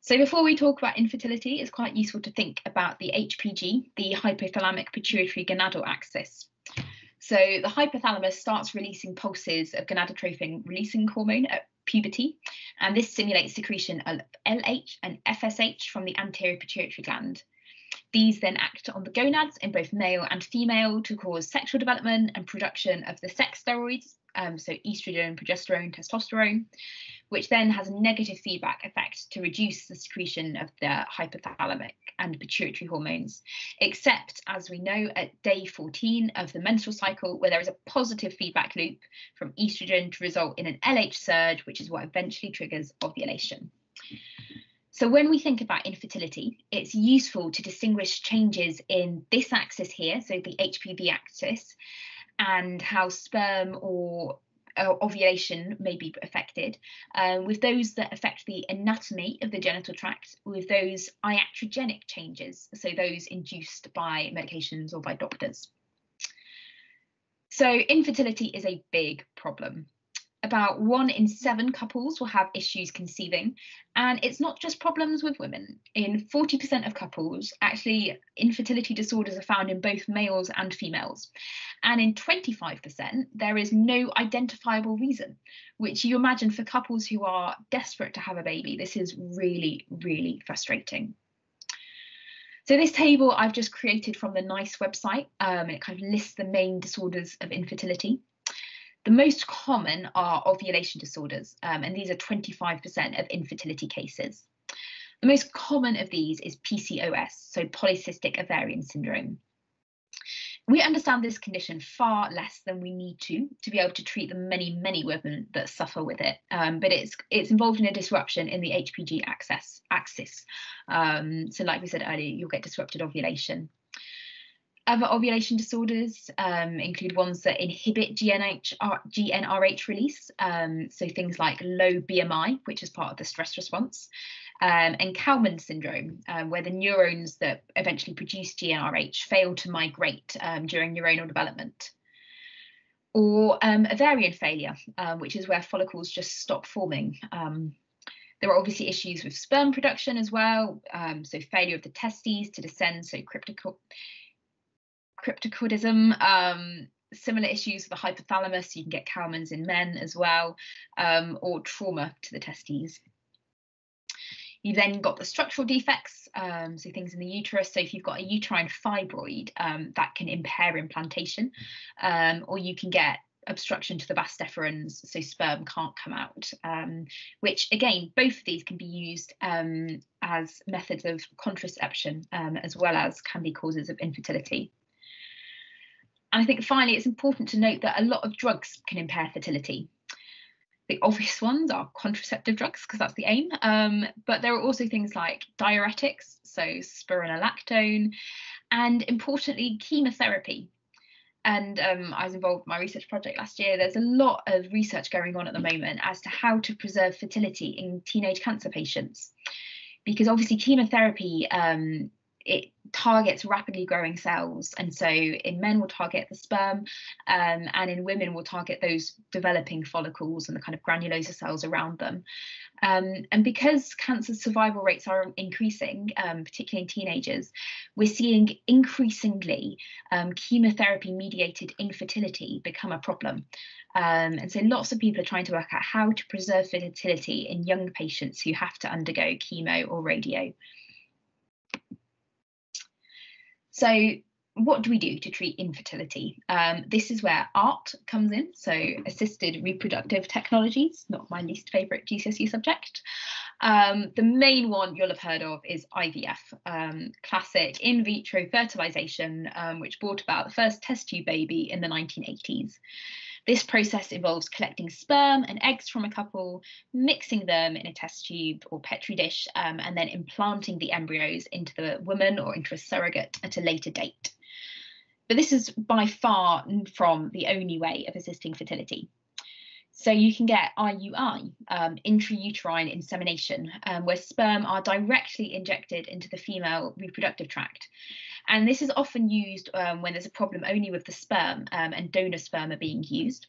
So before we talk about infertility, it's quite useful to think about the HPG, the hypothalamic pituitary gonadal axis. So the hypothalamus starts releasing pulses of gonadotropin releasing hormone at puberty, and this stimulates secretion of LH and FSH from the anterior pituitary gland. These then act on the gonads in both male and female to cause sexual development and production of the sex steroids, um, so estrogen, progesterone, testosterone, which then has a negative feedback effect to reduce the secretion of the hypothalamic and pituitary hormones, except as we know at day 14 of the menstrual cycle, where there is a positive feedback loop from estrogen to result in an LH surge, which is what eventually triggers ovulation. So when we think about infertility, it's useful to distinguish changes in this axis here, so the HPG axis, and how sperm or uh, ovulation may be affected, um, with those that affect the anatomy of the genital tract, with those iatrogenic changes, so those induced by medications or by doctors. So infertility is a big problem about one in seven couples will have issues conceiving. And it's not just problems with women. In 40% of couples, actually, infertility disorders are found in both males and females. And in 25%, there is no identifiable reason, which you imagine for couples who are desperate to have a baby, this is really, really frustrating. So this table I've just created from the NICE website, um, it kind of lists the main disorders of infertility. The most common are ovulation disorders, um, and these are 25% of infertility cases. The most common of these is PCOS, so polycystic ovarian syndrome. We understand this condition far less than we need to to be able to treat the many, many women that suffer with it. Um, but it's it's involved in a disruption in the HPG axis. axis. Um, so, like we said earlier, you'll get disrupted ovulation. Other ovulation disorders um, include ones that inhibit GnRH release, um, so things like low BMI, which is part of the stress response, um, and Kallmann syndrome, um, where the neurons that eventually produce GnRH fail to migrate um, during neuronal development. Or um, ovarian failure, which is where follicles just stop forming. There are obviously issues with sperm production as well, um, so failure of the testes to descend, so cryptical, cryptorchidism, um, similar issues with the hypothalamus, you can get Kallmann's in men as well, um, or trauma to the testes. You then got the structural defects, um, so things in the uterus. So if you've got a uterine fibroid, um, that can impair implantation, um, or you can get obstruction to the vas deferens, so sperm can't come out. Um, which again, both of these can be used um, as methods of contraception, um, as well as can be causes of infertility. And I think finally, it's important to note that a lot of drugs can impair fertility. The obvious ones are contraceptive drugs, because that's the aim. Um, but there are also things like diuretics, so spironolactone, and importantly, chemotherapy. And um, I was involved in my research project last year. There's a lot of research going on at the moment as to how to preserve fertility in teenage cancer patients. Because obviously, chemotherapy um, it targets rapidly growing cells. And so in men will target the sperm um, and in women will target those developing follicles and the kind of granulosa cells around them. Um, and because cancer survival rates are increasing um, particularly in teenagers we're seeing increasingly um, chemotherapy mediated infertility become a problem. Um, and so lots of people are trying to work out how to preserve fertility in young patients who have to undergo chemo or radio so what do we do to treat infertility? Um, this is where art comes in, so assisted reproductive technologies, not my least favourite GCSE subject. Um, the main one you'll have heard of is IVF, um, classic in vitro fertilisation, um, which brought about the first test tube baby in the 1980s. This process involves collecting sperm and eggs from a couple, mixing them in a test tube or petri dish, um, and then implanting the embryos into the woman or into a surrogate at a later date. But this is by far from the only way of assisting fertility. So you can get IUI, um, intrauterine insemination, um, where sperm are directly injected into the female reproductive tract. And this is often used um, when there's a problem only with the sperm um, and donor sperm are being used.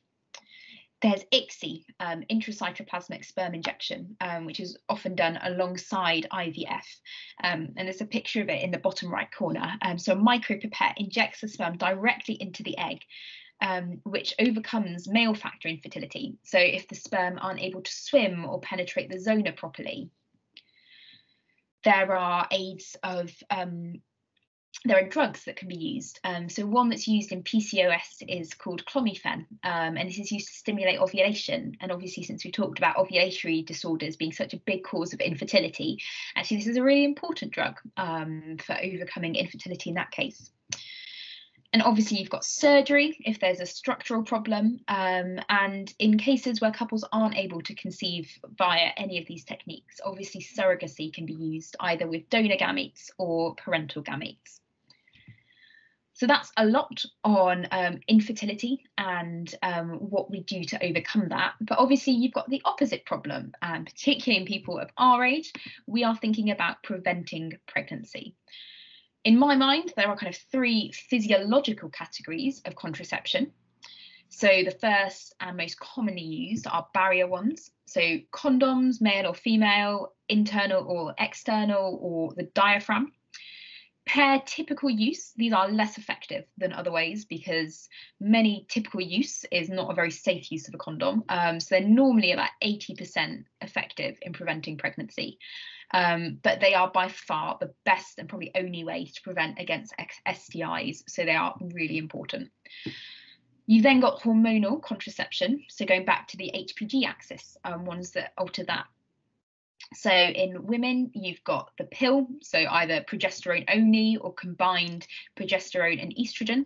There's ICSI, um, intracytoplasmic sperm injection, um, which is often done alongside IVF. Um, and there's a picture of it in the bottom right corner. Um, so a micropipette injects the sperm directly into the egg, um, which overcomes male factor infertility. So if the sperm aren't able to swim or penetrate the zona properly, there are aids of um, there are drugs that can be used. Um, so one that's used in PCOS is called clomiphene, um, and this is used to stimulate ovulation. And obviously, since we talked about ovulatory disorders being such a big cause of infertility, actually this is a really important drug um, for overcoming infertility in that case. And obviously, you've got surgery if there's a structural problem. Um, and in cases where couples aren't able to conceive via any of these techniques, obviously, surrogacy can be used either with donor gametes or parental gametes. So that's a lot on um, infertility and um, what we do to overcome that. But obviously, you've got the opposite problem, and particularly in people of our age, we are thinking about preventing pregnancy. In my mind, there are kind of three physiological categories of contraception. So the first and most commonly used are barrier ones. So condoms, male or female, internal or external, or the diaphragm pair typical use, these are less effective than other ways because many typical use is not a very safe use of a condom. Um, so they're normally about 80% effective in preventing pregnancy. Um, but they are by far the best and probably only way to prevent against STIs. So they are really important. You've then got hormonal contraception. So going back to the HPG axis, um, ones that alter that so in women, you've got the pill, so either progesterone only or combined progesterone and estrogen.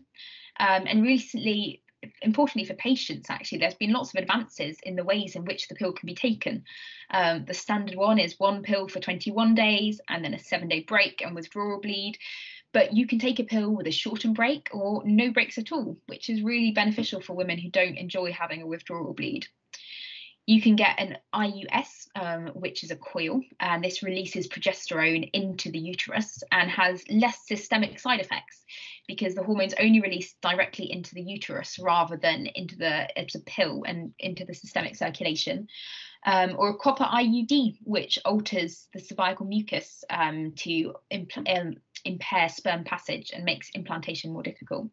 Um, and recently, importantly for patients, actually, there's been lots of advances in the ways in which the pill can be taken. Um, the standard one is one pill for 21 days and then a seven day break and withdrawal bleed. But you can take a pill with a shortened break or no breaks at all, which is really beneficial for women who don't enjoy having a withdrawal bleed. You can get an IUS, um, which is a coil, and this releases progesterone into the uterus and has less systemic side effects because the hormones only release directly into the uterus rather than into the it's a pill and into the systemic circulation. Um, or a copper IUD, which alters the cervical mucus um, to impl- um, impair sperm passage and makes implantation more difficult.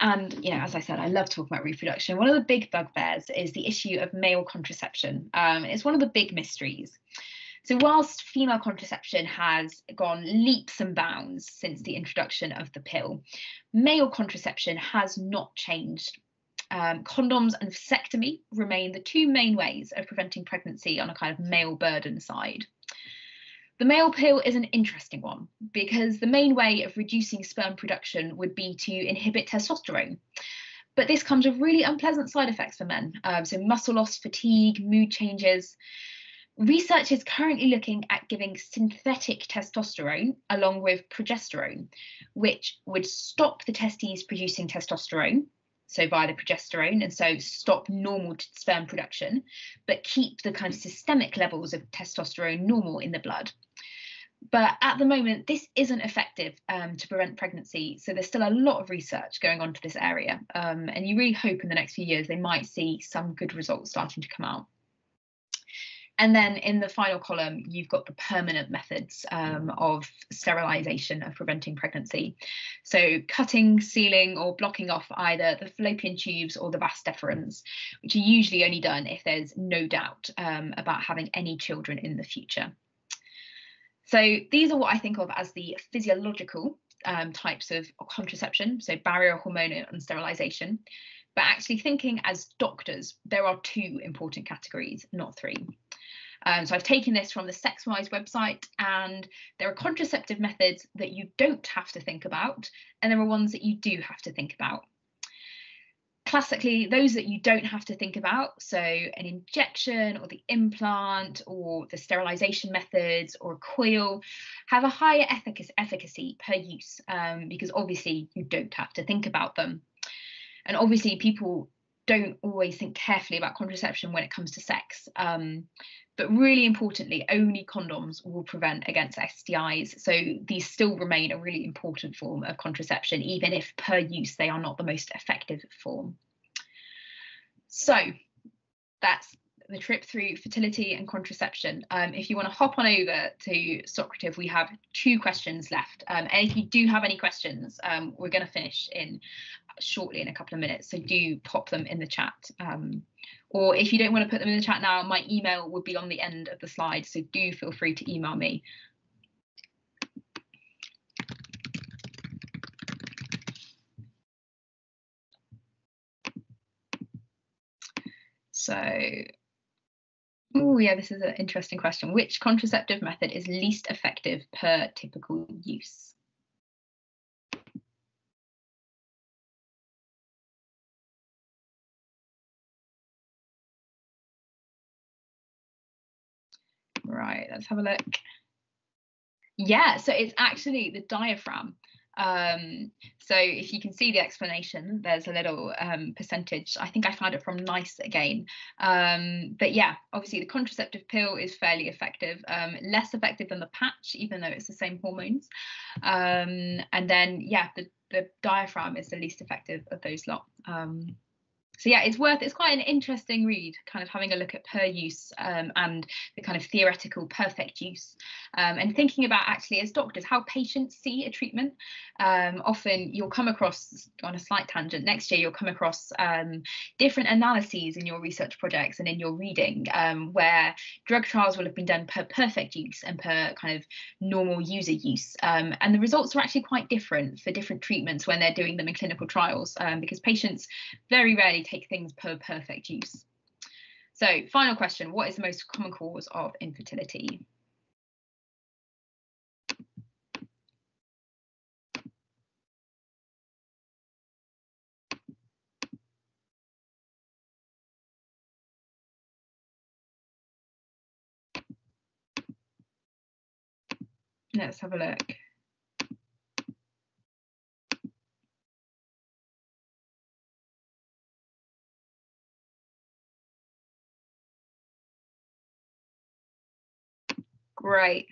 And you know, as I said, I love talking about reproduction. One of the big bugbears is the issue of male contraception. Um, it's one of the big mysteries. So, whilst female contraception has gone leaps and bounds since the introduction of the pill, male contraception has not changed. Um, condoms and vasectomy remain the two main ways of preventing pregnancy on a kind of male burden side. The male pill is an interesting one because the main way of reducing sperm production would be to inhibit testosterone. But this comes with really unpleasant side effects for men. Um, so, muscle loss, fatigue, mood changes. Research is currently looking at giving synthetic testosterone along with progesterone, which would stop the testes producing testosterone, so via the progesterone, and so stop normal sperm production, but keep the kind of systemic levels of testosterone normal in the blood. But at the moment, this isn't effective um, to prevent pregnancy. So there's still a lot of research going on to this area. Um, and you really hope in the next few years they might see some good results starting to come out. And then in the final column, you've got the permanent methods um, of sterilisation of preventing pregnancy. So cutting, sealing, or blocking off either the fallopian tubes or the vas deferens, which are usually only done if there's no doubt um, about having any children in the future. So these are what I think of as the physiological um, types of contraception, so barrier hormone and sterilization. But actually thinking as doctors, there are two important categories, not three. Um, so I've taken this from the SexWise website, and there are contraceptive methods that you don't have to think about, and there are ones that you do have to think about classically those that you don't have to think about so an injection or the implant or the sterilization methods or a coil have a higher efficacy, per use um, because obviously you don't have to think about them and obviously people don't always think carefully about contraception when it comes to sex um, but really importantly only condoms will prevent against stis so these still remain a really important form of contraception even if per use they are not the most effective form so that's the trip through fertility and contraception. Um, if you want to hop on over to Socrative, we have two questions left. Um, and if you do have any questions, um, we're going to finish in shortly in a couple of minutes. So do pop them in the chat. Um, or if you don't want to put them in the chat now, my email will be on the end of the slide. So do feel free to email me. So, oh yeah, this is an interesting question. Which contraceptive method is least effective per typical use? Right, let's have a look. Yeah, so it's actually the diaphragm. Um, so if you can see the explanation, there's a little um, percentage. I think I found it from NICE again. Um, but yeah, obviously the contraceptive pill is fairly effective, um, less effective than the patch, even though it's the same hormones. Um, and then yeah, the, the diaphragm is the least effective of those lot. So yeah, it's worth. It's quite an interesting read, kind of having a look at per use um, and the kind of theoretical perfect use, um, and thinking about actually as doctors how patients see a treatment. Um, often you'll come across on a slight tangent. Next year you'll come across um, different analyses in your research projects and in your reading um, where drug trials will have been done per perfect use and per kind of normal user use, um, and the results are actually quite different for different treatments when they're doing them in clinical trials because patients very rarely take things per perfect use. So final question, what is the most common cause of infertility? Let's have a look. Great.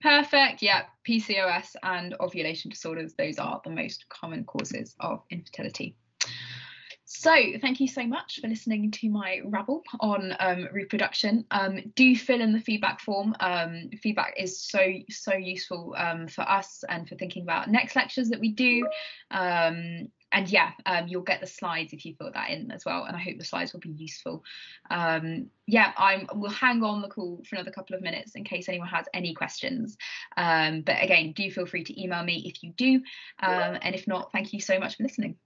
Perfect. Yeah, PCOS and ovulation disorders, those are the most common causes of infertility. So, thank you so much for listening to my rabble on um, reproduction. Um, do fill in the feedback form. Um, feedback is so, so useful um, for us and for thinking about next lectures that we do. And yeah, um, you'll get the slides if you fill that in as well. And I hope the slides will be useful. Um, yeah, I'm. We'll hang on the call for another couple of minutes in case anyone has any questions. Um, but again, do feel free to email me if you do. Um, and if not, thank you so much for listening.